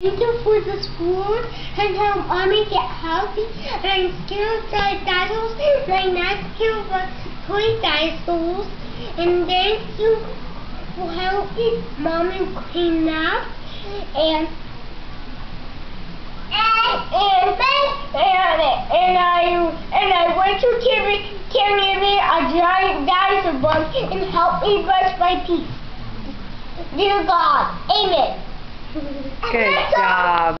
Thank you for this food and help mommy get healthy. And I'm scared of dinosaurs. And I'm scared toy dinosaurs. And thank you for helping mommy clean up. And and and and I and I went to carry carry me a giant dinosaur bug and help me brush my teeth. Dear God, Amen. Good job.